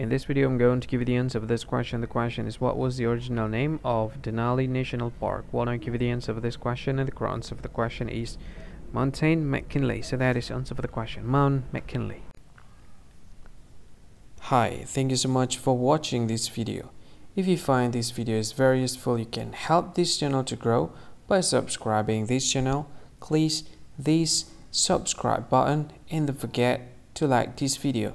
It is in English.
In this video I'm going to give you the answer of this question. The question is what was the original name of Denali National Park? Well I give you the answer of this question and the answer of the question is Mountain McKinley. So that is the answer for the question. Mount McKinley. Hi, thank you so much for watching this video. If you find this video is very useful, you can help this channel to grow by subscribing this channel. Please this subscribe button and don't forget to like this video.